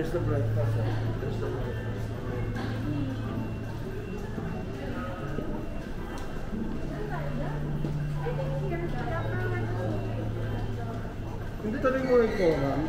It's the bread. That's it. The bread. Mo yung.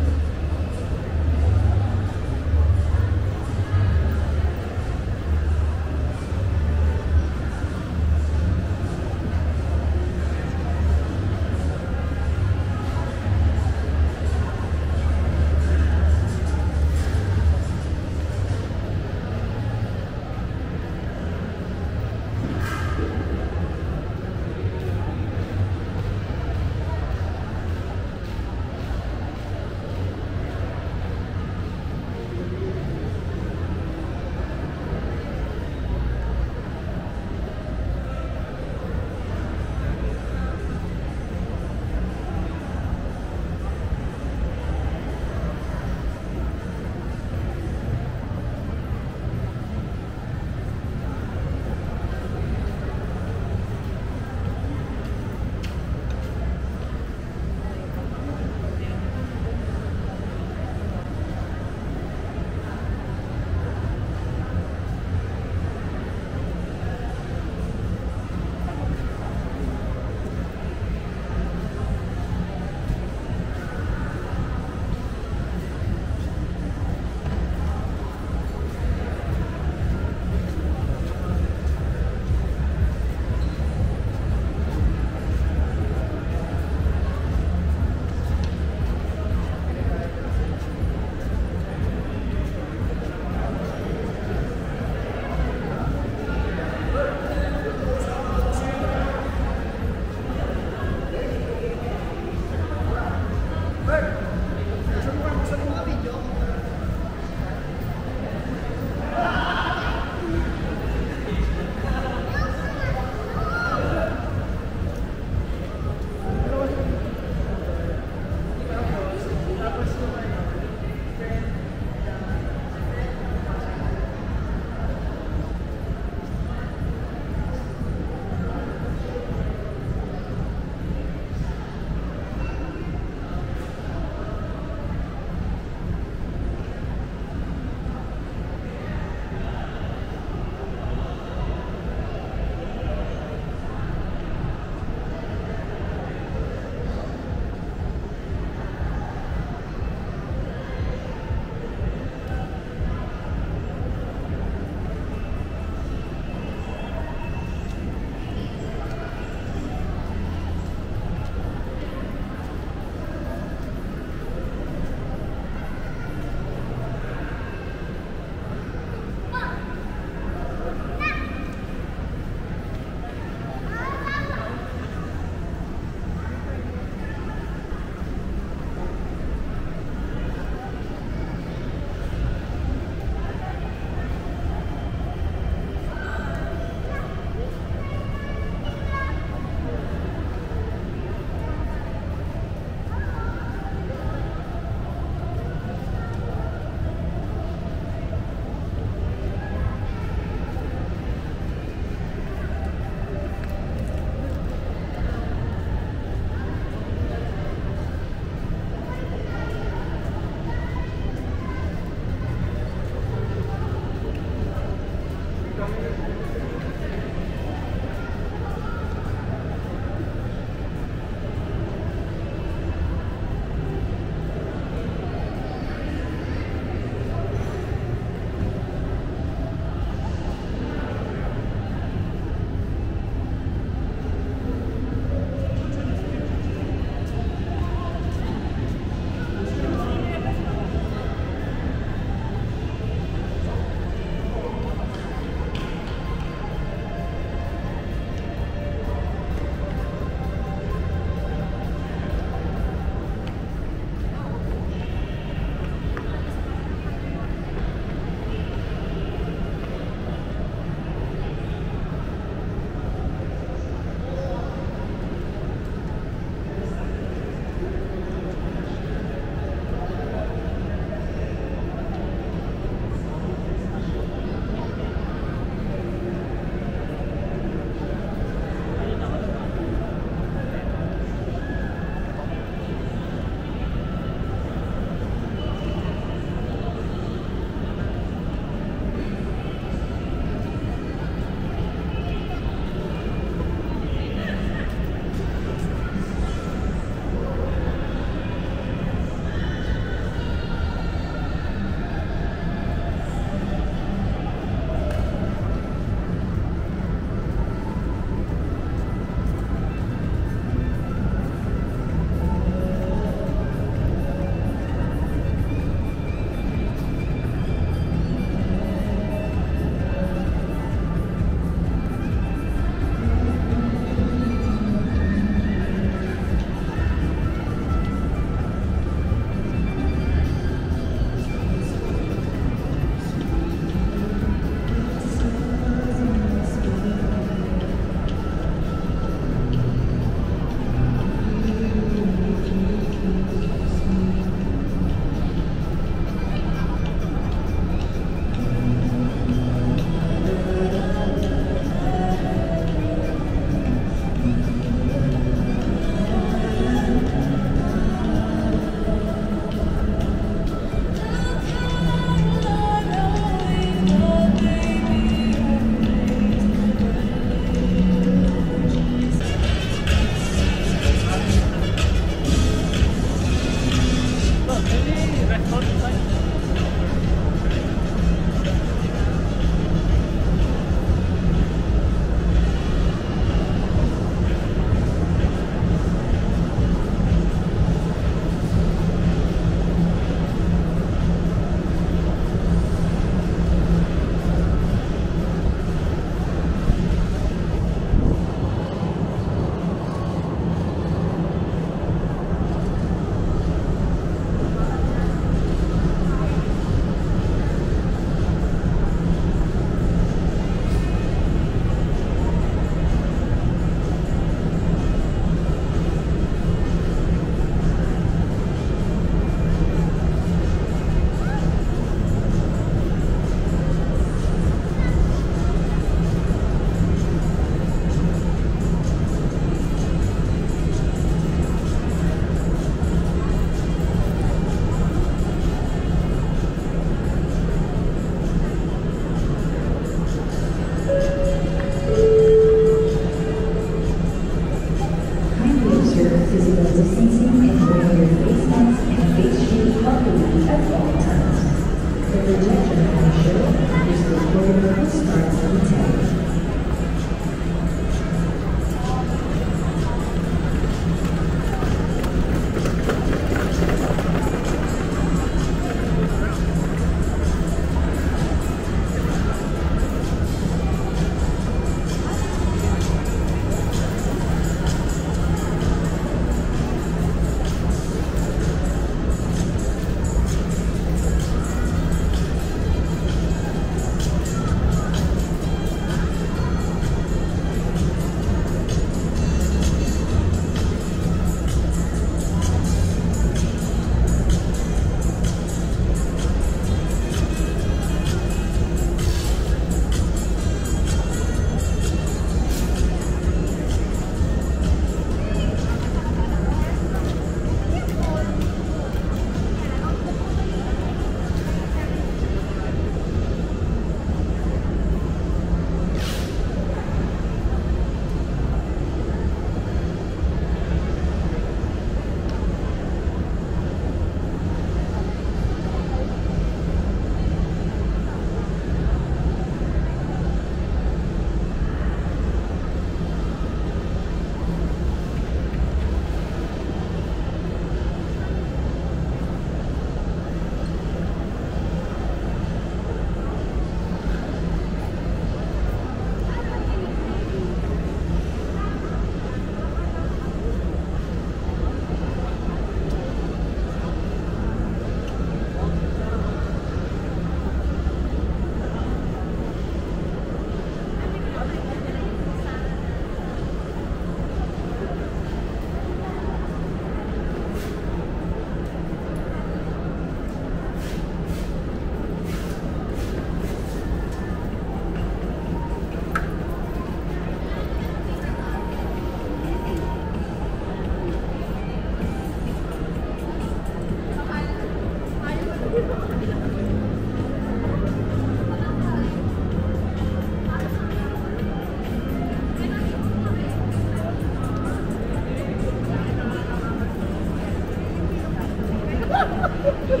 Ha ha ha!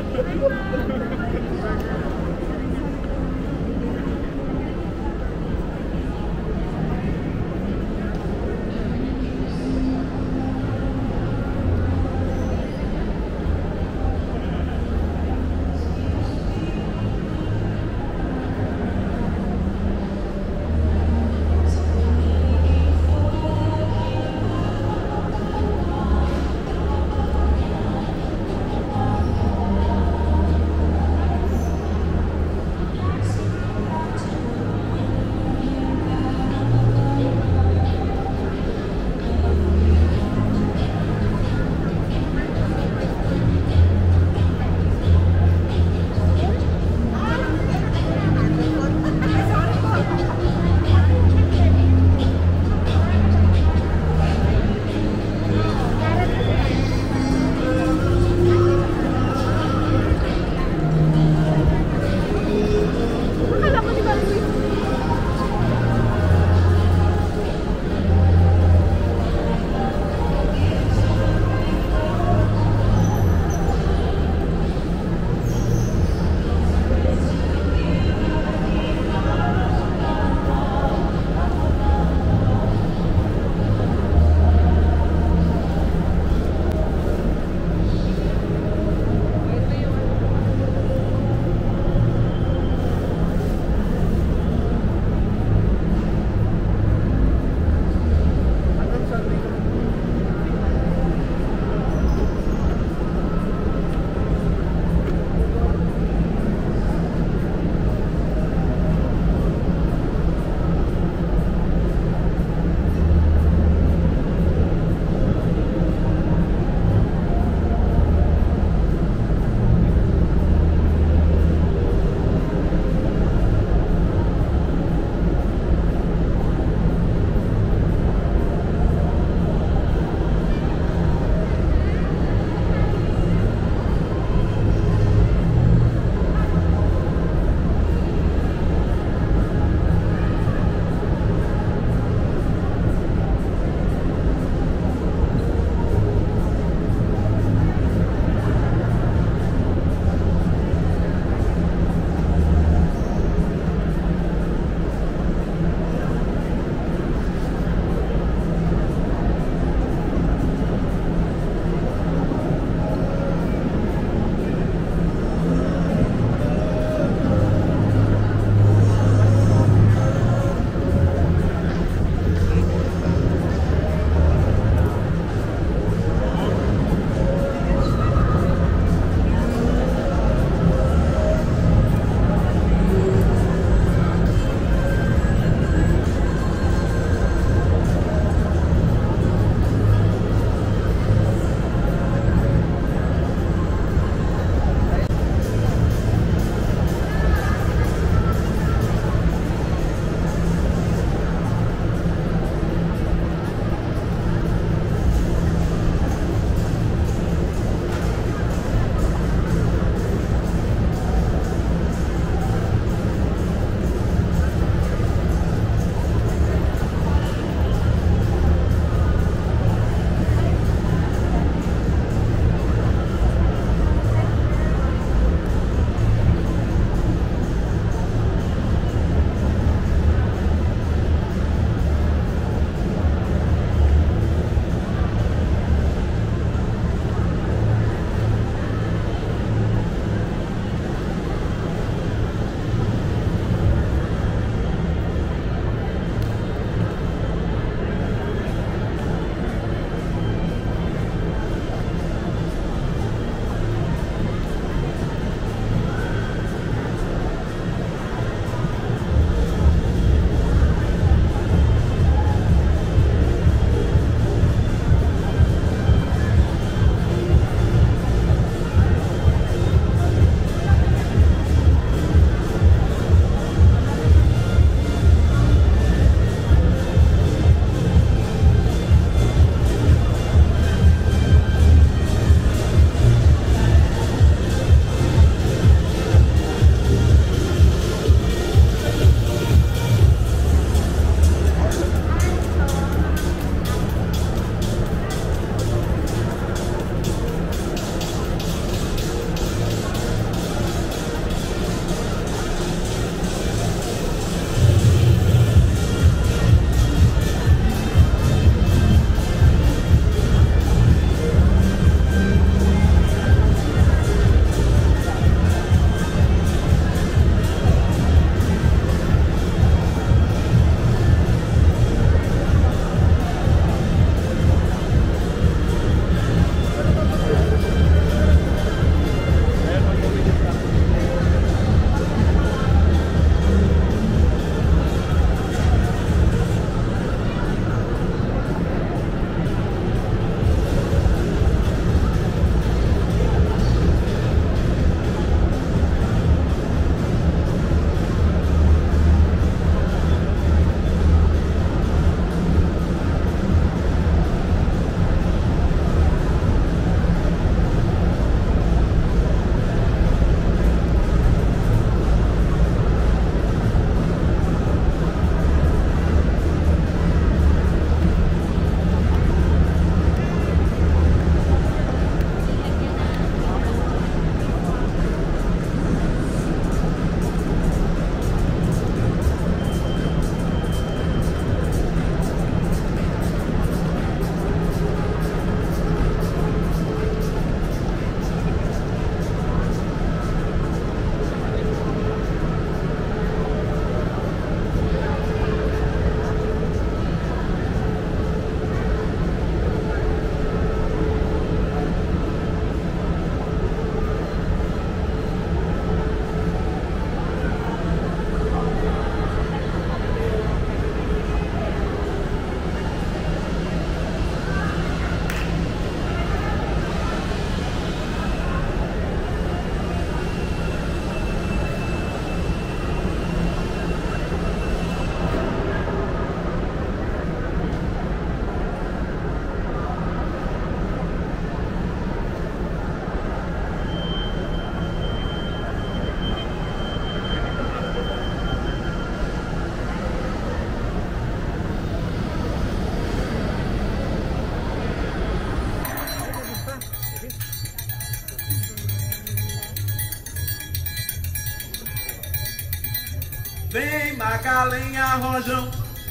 Vem Magalenha Rojão,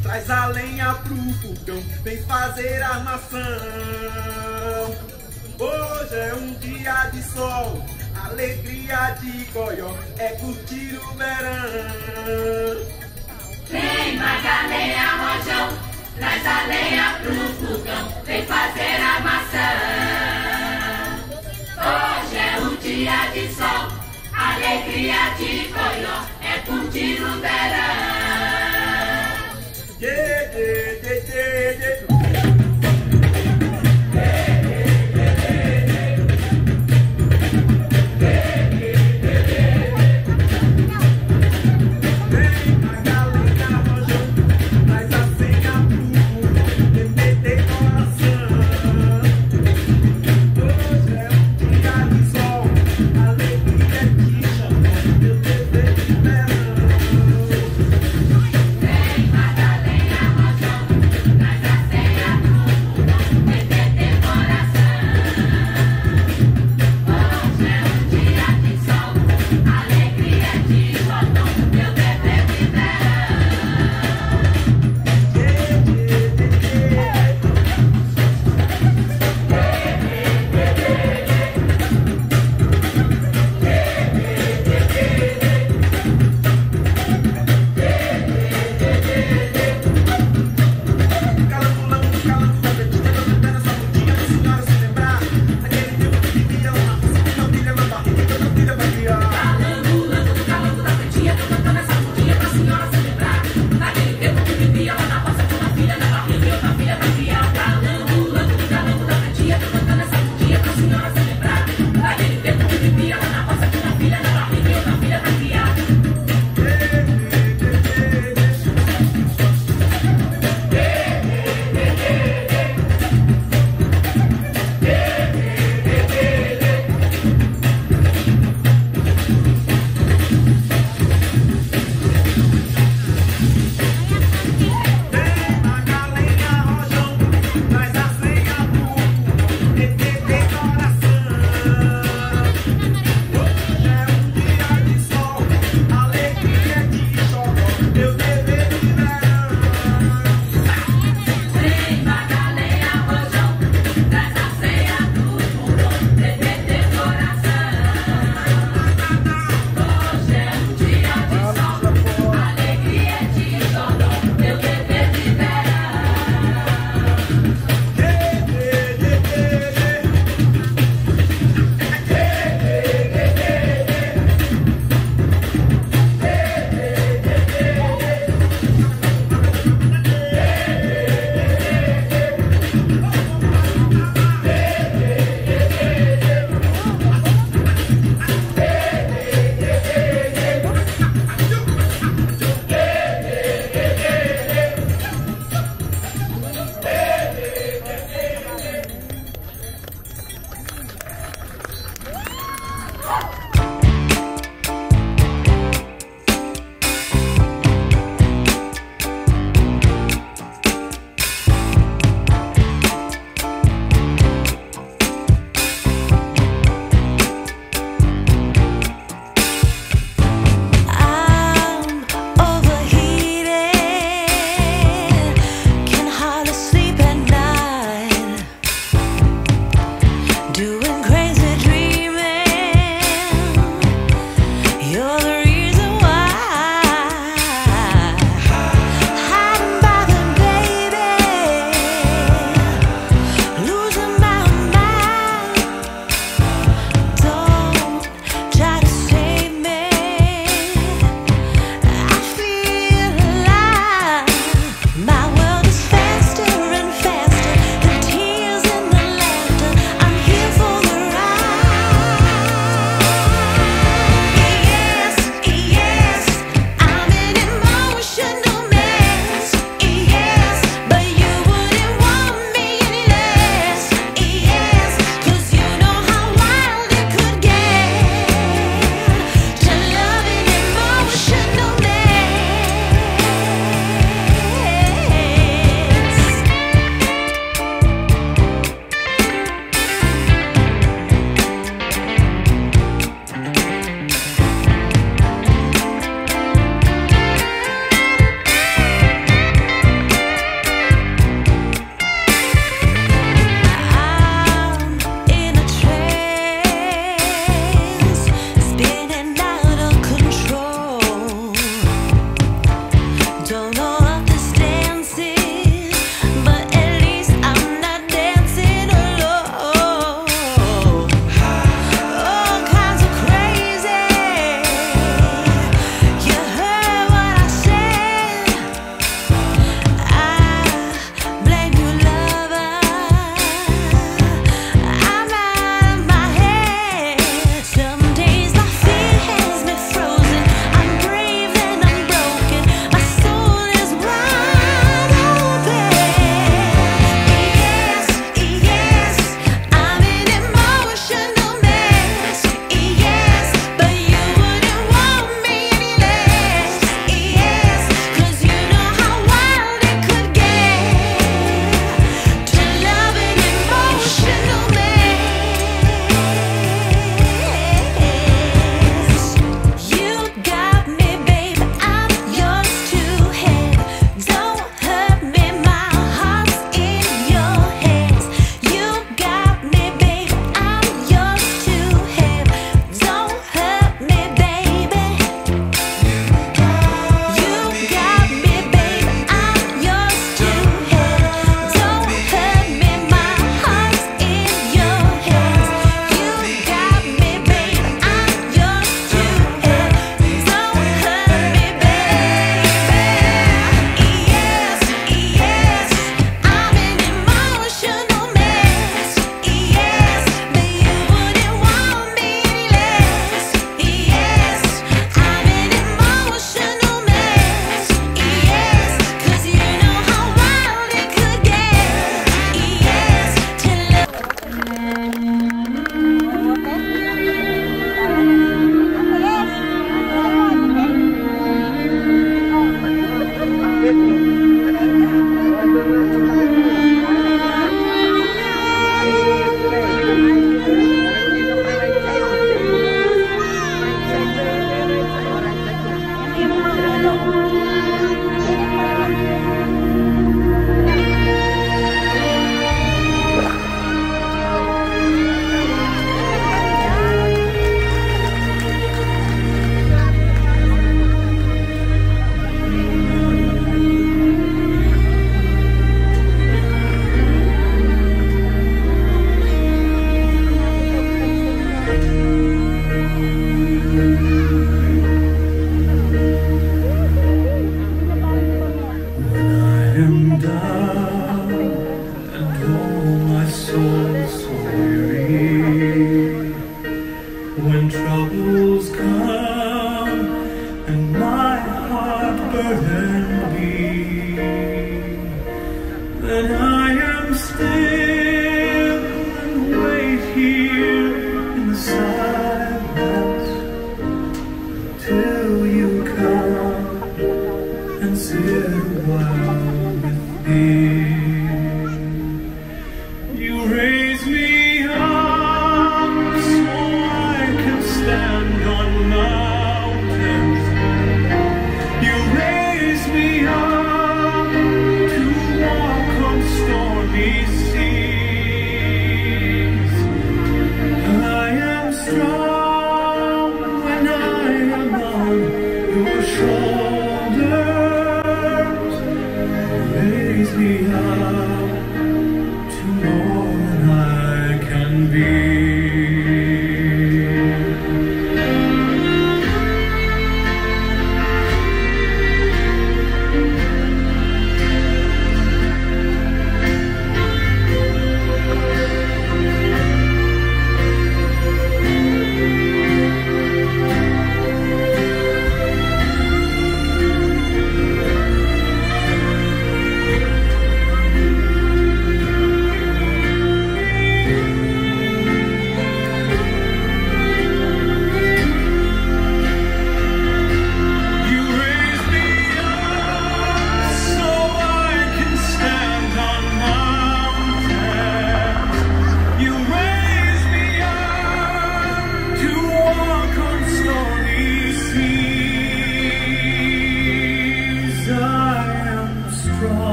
traz a lenha pro fogão, vem fazer armação. Hoje é um dia de sol, alegria de goió, é curtir o verão. Vem Magalenha Rojão, traz a lenha pro